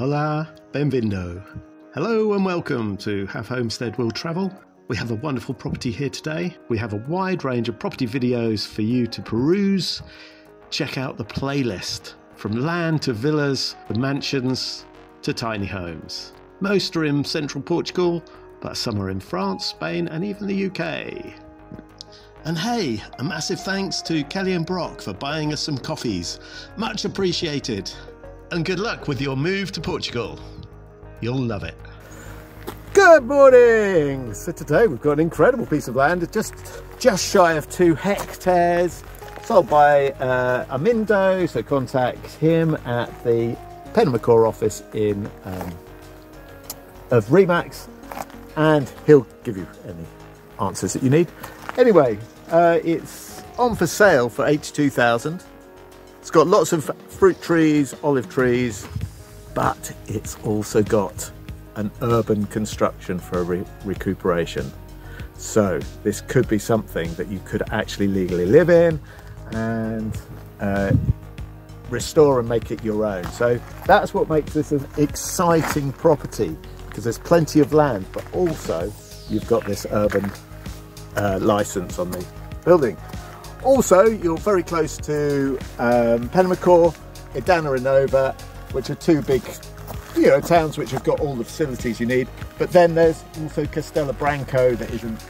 Hola, benvindo. Hello and welcome to Have Homestead Will Travel. We have a wonderful property here today. We have a wide range of property videos for you to peruse. Check out the playlist from land to villas, the mansions to tiny homes. Most are in central Portugal, but some are in France, Spain, and even the UK. And hey, a massive thanks to Kelly and Brock for buying us some coffees. Much appreciated. And good luck with your move to Portugal. You'll love it. Good morning! So today we've got an incredible piece of land, just just shy of two hectares, sold by uh, Amindo. So contact him at the Penamacor office in um, of Remax, and he'll give you any answers that you need. Anyway, uh, it's on for sale for eighty-two thousand. It's got lots of fruit trees, olive trees, but it's also got an urban construction for re recuperation. So this could be something that you could actually legally live in and uh, restore and make it your own. So that's what makes this an exciting property because there's plenty of land, but also you've got this urban uh, license on the building. Also, you're very close to um, Penamacor, Idanha-a-Nova, which are two big you know, towns which have got all the facilities you need. But then there's also Castelo Branco that isn't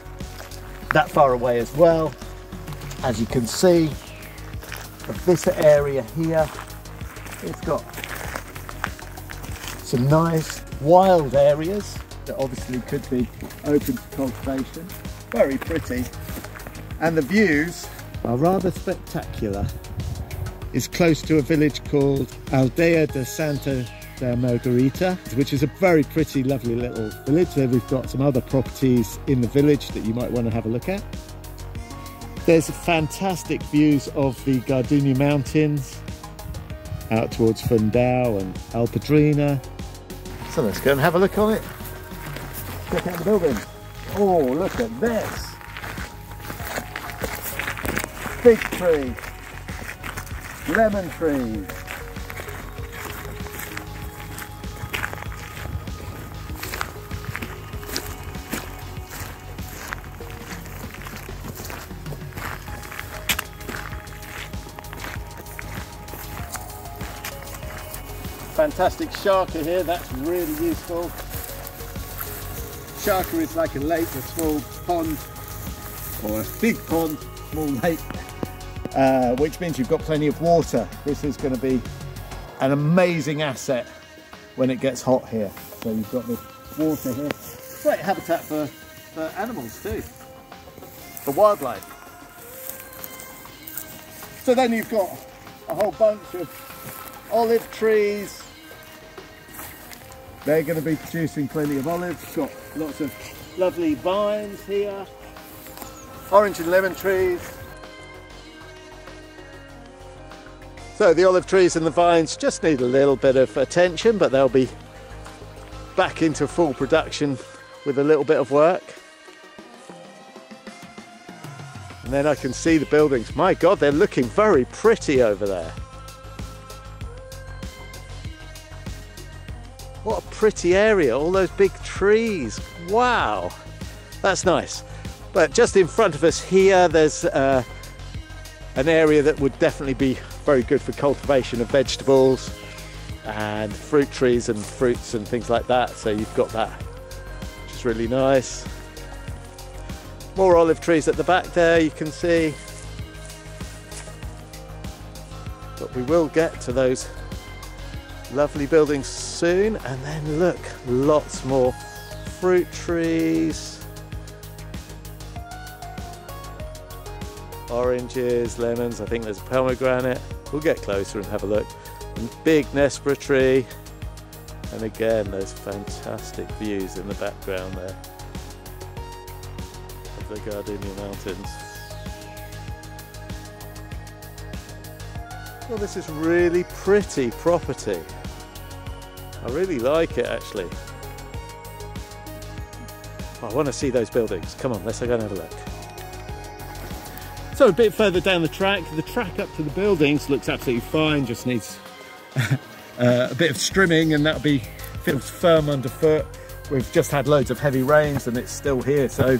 that far away as well. As you can see, the Vista area here, it's got some nice wild areas that obviously could be open to cultivation. Very pretty. And the views are rather spectacular. It's close to a village called Aldea de Santa da Margarita, which is a very pretty, lovely little village. There we've got some other properties in the village that you might want to have a look at. There's fantastic views of the Gardunha Mountains out towards Fundão and Alpedrinha. So let's go and have a look on it. Check out the building. Oh, look at this. Big tree, lemon trees, fantastic charca here, that's really useful. Charca is like a lake, a small pond, or a big pond, small lake, uh, which means you've got plenty of water. This is going to be an amazing asset when it gets hot here. So you've got the water here. Great habitat for, for animals too, for wildlife. So then you've got a whole bunch of olive trees, they're going to be producing plenty of olives. Got lots of lovely vines here. Orange and lemon trees. So the olive trees and the vines just need a little bit of attention, but they'll be back into full production with a little bit of work. And then I can see the buildings. My God, they're looking very pretty over there. What a pretty area, all those big trees. Wow, that's nice. But just in front of us here, there's uh, an area that would definitely be very good for cultivation of vegetables and fruit trees and fruits and things like that. So you've got that, which is really nice. More olive trees at the back there, you can see. But we will get to those lovely buildings soon and then look lots more fruit trees oranges lemons I think there's pomegranate we'll get closer and have a look and big Nespera tree and again those fantastic views in the background there of the Gardunha Mountains well this is really pretty property I really like it actually. I want to see those buildings. Come on, let's go and have a look. So a bit further down the track, the track up to the buildings looks absolutely fine, just needs uh, a bit of strimming and that'll be feels firm underfoot. We've just had loads of heavy rains and it's still here, so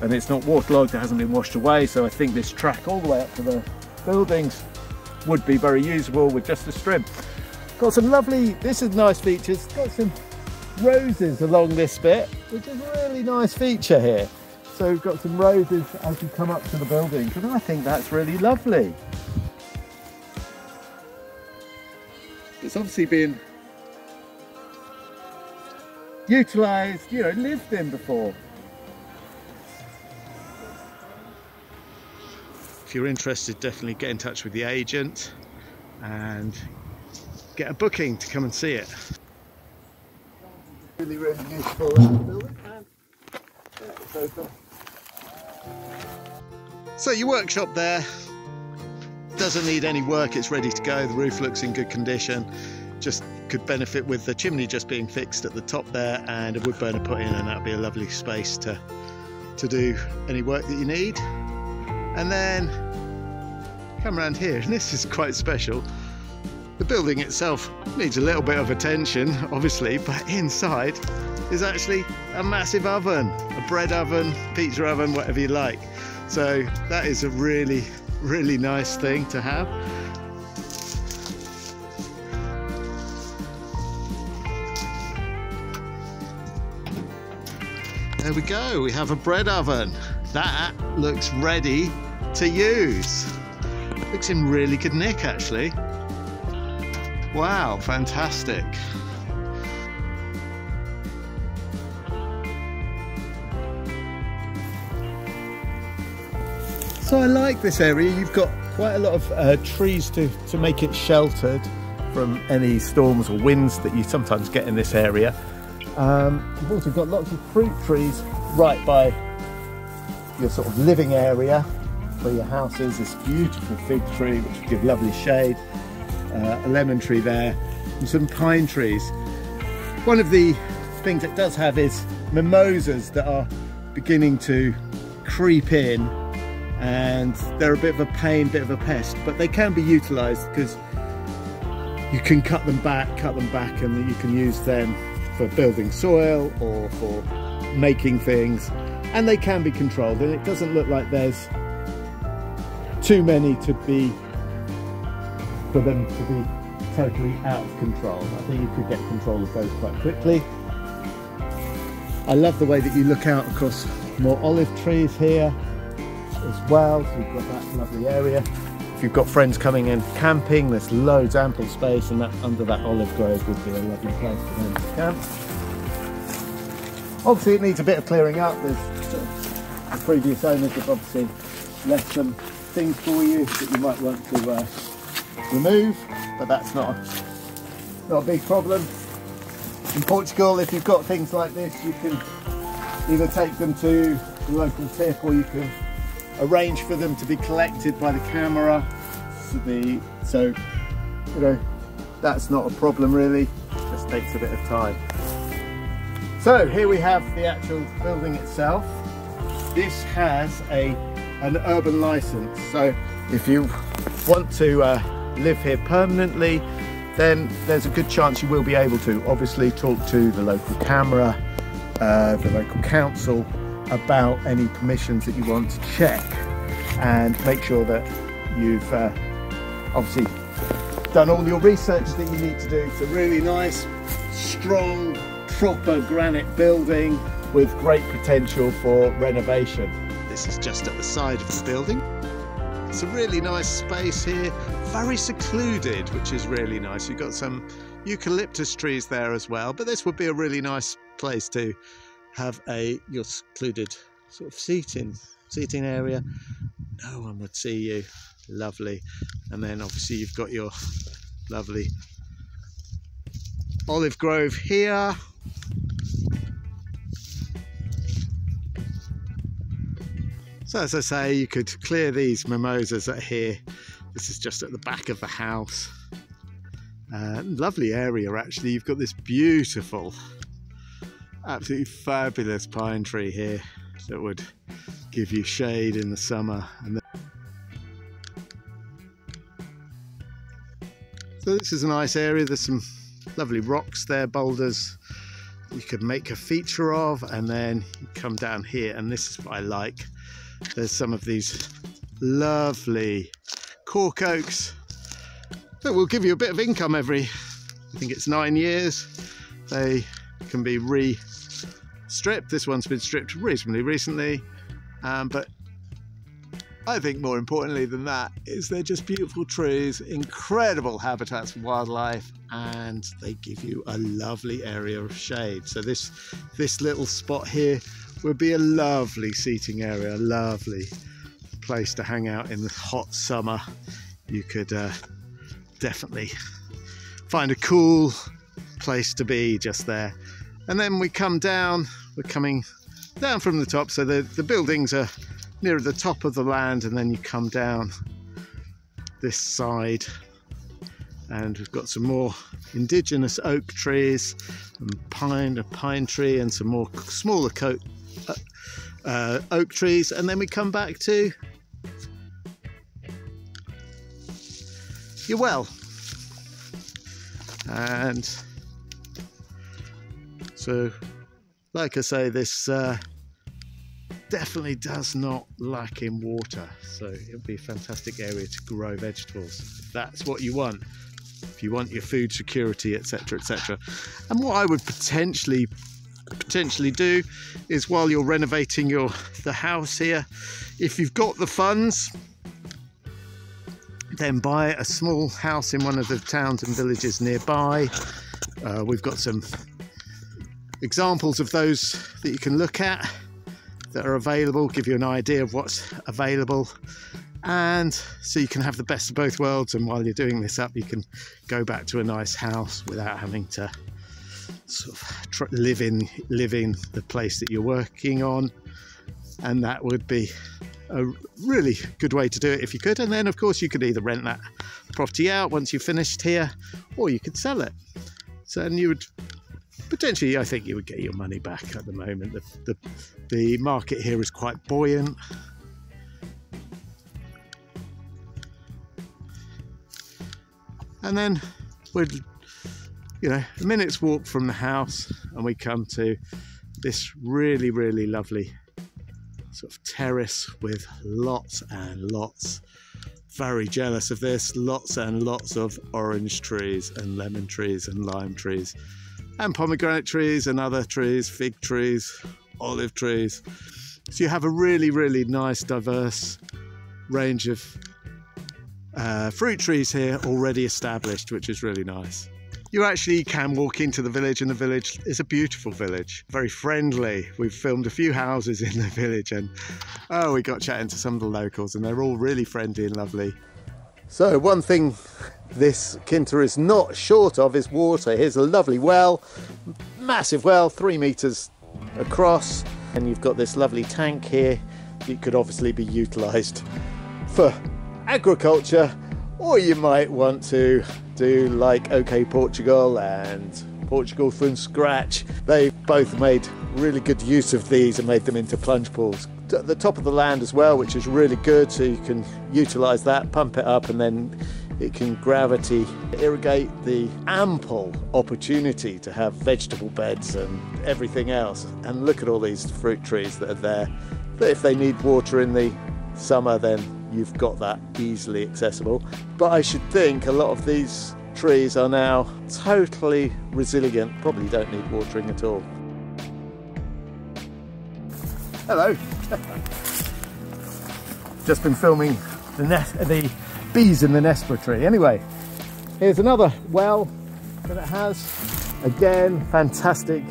and it's not waterlogged, it hasn't been washed away. So I think this track all the way up to the buildings would be very usable with just a strim. Got some lovely, this is nice features, got some roses along this bit, which is a really nice feature here. So we've got some roses as you come up to the buildings, and I think that's really lovely. It's obviously been utilised, you know, lived in before. If you're interested, definitely get in touch with the agent and get a booking to come and see it. Really, really useful building. So your workshop there doesn't need any work, it's ready to go. The roof looks in good condition. Just could benefit with the chimney just being fixed at the top there and a wood burner put in and that'll be a lovely space to to do any work that you need. And then come around here and this is quite special. The building itself needs a little bit of attention, obviously, but inside is actually a massive oven, a bread oven, pizza oven, whatever you like. So that is a really, really nice thing to have. There we go, we have a bread oven. That looks ready to use. Looks in really good nick actually. Wow, fantastic. So I like this area. You've got quite a lot of uh, trees to, to make it sheltered from any storms or winds that you sometimes get in this area. Um, you've also got lots of fruit trees right by your sort of living area where your house is. This beautiful fig tree which will give lovely shade, uh, a lemon tree there, and some pine trees. One of the things it does have is mimosas that are beginning to creep in and they're a bit of a pain, bit of a pest, but they can be utilised because you can cut them back, cut them back, and you can use them for building soil or for making things, and they can be controlled. And it doesn't look like there's too many to be for them to be totally out of control. I think you could get control of those quite quickly. I love the way that you look out across more olive trees here as well. So you've got that lovely area. If you've got friends coming in camping, there's loads ample space and that under that olive grove would be a lovely place for them to camp. Obviously it needs a bit of clearing up. There's the previous owners have obviously left some things for you that you might want to uh, remove, but that's not a, not a big problem. In Portugal, if you've got things like this, you can either take them to the local tip or you can arrange for them to be collected by the câmara. So the so you know that's not a problem really. Just takes a bit of time. So here we have the actual building itself. This has a an urban license. So if you want to uh, live here permanently then there's a good chance you will be able to. Obviously talk to the local câmara uh, the local council about any permissions that you want to check and make sure that you've uh, obviously done all your research that you need to do. It's a really nice, strong, proper granite building with great potential for renovation. This is just at the side of the building. It's a really nice space here, very secluded, which is really nice. You've got some eucalyptus trees there as well, but this would be a really nice place to have a your secluded sort of seating seating area. No one would see you. Lovely. And then obviously you've got your lovely olive grove here. So as I say, you could clear these mimosas that are here. This is just at the back of the house. Uh, lovely area actually. You've got this beautiful absolutely fabulous pine tree here that would give you shade in the summer. So this is a nice area. There's some lovely rocks there, boulders you could make a feature of and then come down here and this is what I like. There's some of these lovely cork oaks that will give you a bit of income every, I think it's nine years. They can be re-stripped. This one's been stripped reasonably recently, um, but I think more importantly than that is they're just beautiful trees, incredible habitats for wildlife, and they give you a lovely area of shade. So this this little spot here would be a lovely seating area, a lovely place to hang out in the hot summer. You could uh, definitely find a cool place to be just there. And then we come down, we're coming down from the top, so the, the buildings are near the top of the land and then you come down this side. And we've got some more indigenous oak trees and pine a pine tree and some more smaller coat uh, uh, oak trees. And then we come back to your well. And so like I say this uh, definitely does not lack in water. So it'll be a fantastic area to grow vegetables. If that's what you want. If you want your food security etc etc and what I would potentially potentially do is while you're renovating your the house here if you've got the funds then buy a small house in one of the towns and villages nearby. Uh, we've got some examples of those that you can look at that are available, give you an idea of what's available, and so you can have the best of both worlds. And while you're doing this up, you can go back to a nice house without having to sort of live in live in the place that you're working on, and that would be a really good way to do it if you could. And then, of course, you could either rent that property out once you've finished here, or you could sell it. So, and you would potentially, I think you would get your money back at the moment. The, the, the market here is quite buoyant. And then we're, you know, a minute's walk from the house and we come to this really, really lovely sort of terrace with lots and lots very jealous of this lots and lots of orange trees and lemon trees and lime trees and pomegranate trees and other trees, fig trees, olive trees. So you have a really, really nice, diverse range of uh, fruit trees here already established, which is really nice. You actually can walk into the village, and the village is a beautiful village, very friendly. We've filmed a few houses in the village, and oh, we got chatting to some of the locals, and they're all really friendly and lovely. So, one thing this quinta is not short of is water. Here's a lovely well, massive well, three meters across, and you've got this lovely tank here. It could obviously be utilized for agriculture, or you might want to do like OK Portugal and Portugal from scratch. They both made really good use of these and made them into plunge pools. The top of the land as well, which is really good, so you can utilize that, pump it up, and then it can gravity irrigate the ample opportunity to have vegetable beds and everything else. And look at all these fruit trees that are there. But if they need water in the summer, then you've got that easily accessible. But I should think a lot of these trees are now totally resilient, probably don't need watering at all. Hello. Just been filming the, nest, the bees in the Nespera tree. Anyway, here's another well that it has. Again, fantastic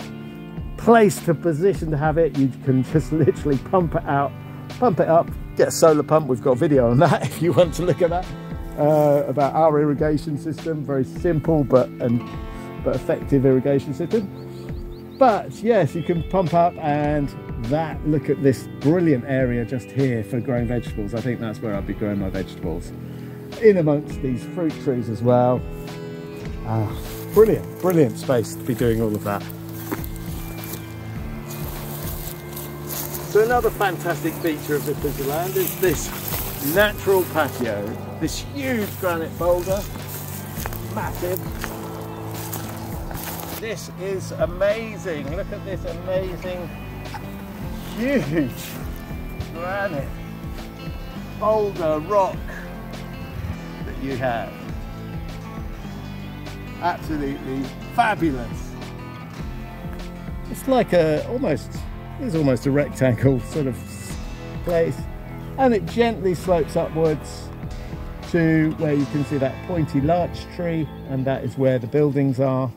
place to position to have it. You can just literally pump it out, pump it up, get a solar pump. We've got a video on that if you want to look at that. Uh, about our irrigation system, very simple but and but effective irrigation system. But yes, you can pump up and that look at this brilliant area just here for growing vegetables. I think that's where I'll be growing my vegetables in amongst these fruit trees as well. Ah, brilliant, brilliant space to be doing all of that. So another fantastic feature of of land is this natural patio, this huge granite boulder massive. This is amazing. Look at this amazing, huge granite boulder rock that you have. Absolutely fabulous. It's like a almost it's almost a rectangle sort of place and it gently slopes upwards to where you can see that pointy larch tree and that is where the buildings are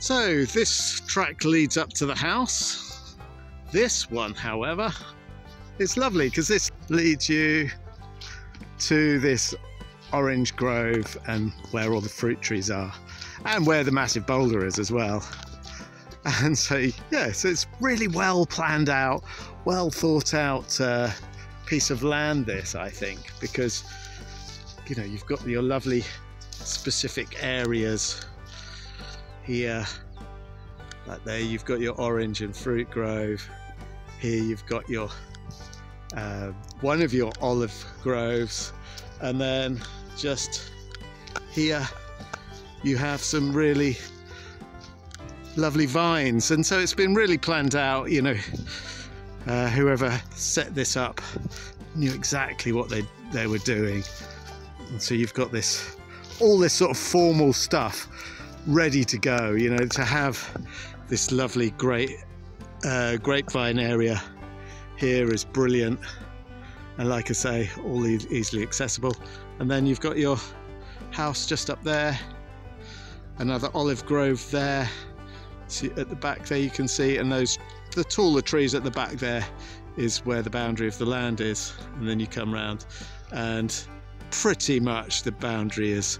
So this track leads up to the house. This one, however, is lovely because this leads you to this orange grove and where all the fruit trees are and where the massive boulder is as well. And so, yeah, so it's really well planned out, well thought out uh, piece of land this, I think, because, you know, you've got your lovely specific areas here. Like there you've got your orange and fruit grove. Here you've got your uh, one of your olive groves. And then just here you have some really lovely vines. And so it's been really planned out you know uh, whoever set this up knew exactly what they they were doing. And so you've got this all this sort of formal stuff ready to go, you know, to have this lovely great uh, grapevine area here is brilliant. And like I say, all e easily accessible. And then you've got your house just up there, another olive grove there. See, at the back there you can see, and those the taller trees at the back there is where the boundary of the land is. And then you come round and pretty much the boundary is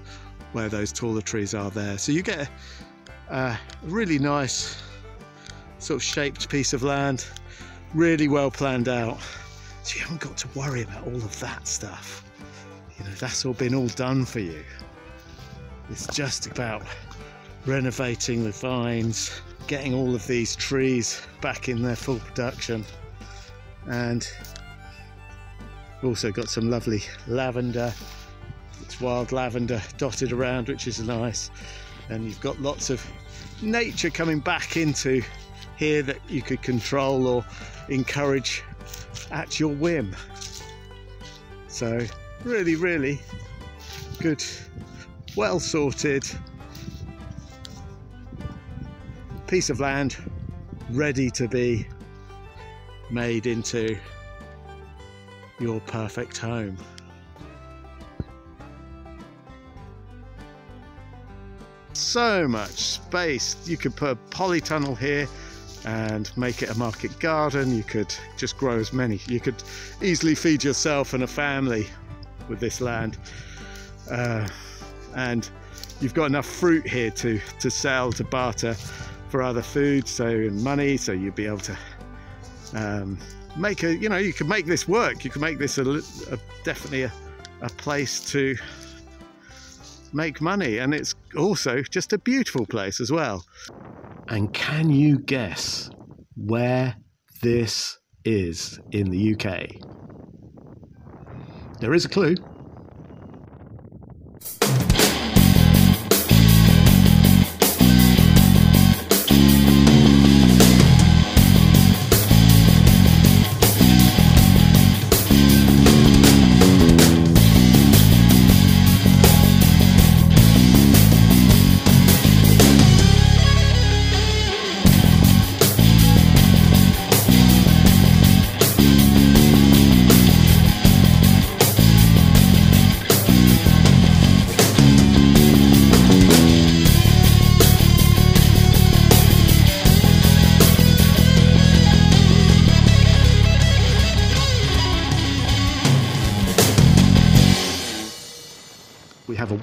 where those taller trees are there. So you get a, really nice sort of shaped piece of land, really well planned out. So you haven't got to worry about all of that stuff. You know, that's all been all done for you. It's just about renovating the vines, getting all of these trees back in their full production. And also got some lovely lavender wild lavender dotted around, which is nice. And you've got lots of nature coming back into here that you could control or encourage at your whim. So, really, really good, well sorted piece of land ready to be made into your perfect home. So much space. You could put a polytunnel here and make it a market garden. You could just grow as many. You could easily feed yourself and a family with this land. Uh, and you've got enough fruit here to, to sell, to barter for other food, so and money, so you'd be able to um, make a, you know, you could make this work. You could make this a, a definitely a, a place to make money, and it's also just a beautiful place as well. And can you guess where this is in the UK? There is a clue.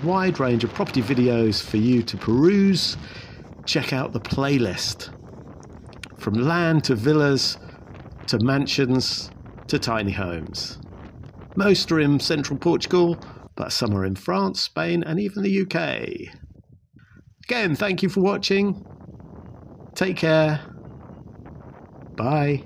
Wide range of property videos for you to peruse. Check out the playlist. From land to villas to mansions to tiny homes. Most are in central Portugal, but some are in France, Spain, and even the UK. Again, thank you for watching. Take care. Bye.